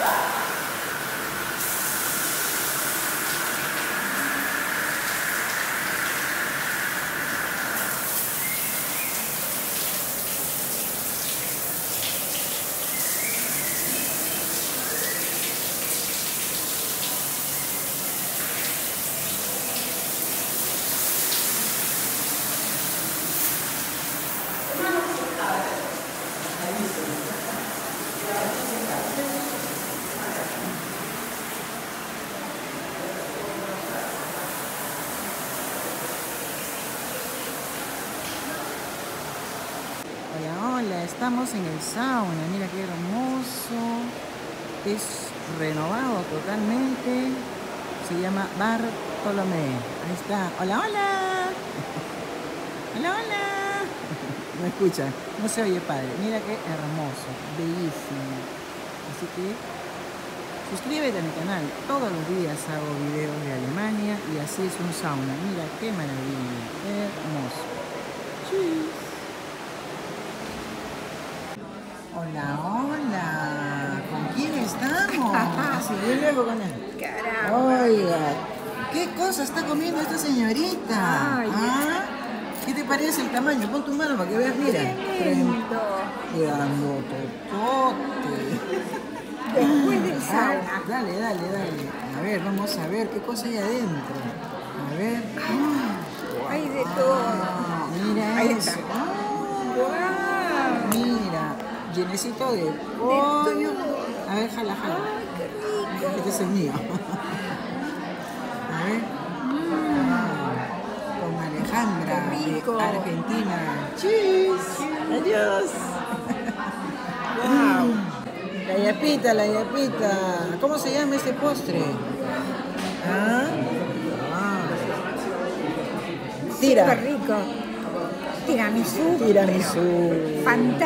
Ah! hola, estamos en el sauna, mira qué hermoso. Es renovado totalmente. Se llama Bartolomé. Ahí está. Hola, hola. Hola, hola. No escucha, no se oye padre. Mira qué hermoso, bellísimo. Así que suscríbete a mi canal. Todos los días hago videos de Alemania y así es un sauna. Mira qué maravilla. Hermoso. Cheers. Hola, hola. ¿Con quién estamos? Así luego con él. Caramba. Oiga, ¿qué cosa está comiendo esta señorita? Ay, ¿Ah? ¿Qué te parece el tamaño? Pon tu mano para que veas, mira. Tremendo. Grandototote. Después del Ah, sauna. Dale, dale, dale. A ver, vamos a ver qué cosa hay adentro. A ver. Hay de todo. Ah, mira Ahí eso. está. Llenecito de pollo. A ver, jala, jala. ¡Ay, qué rico! Este es el mío. A ver. Ah, Con Alejandra de Argentina. Cheers. Adiós. Wow. La yapita, la yapita. ¿Cómo se llama ese postre? ¿Ah? Ah. Tira. Súper rico. Tiramisú. Tiramisú. Fantástico.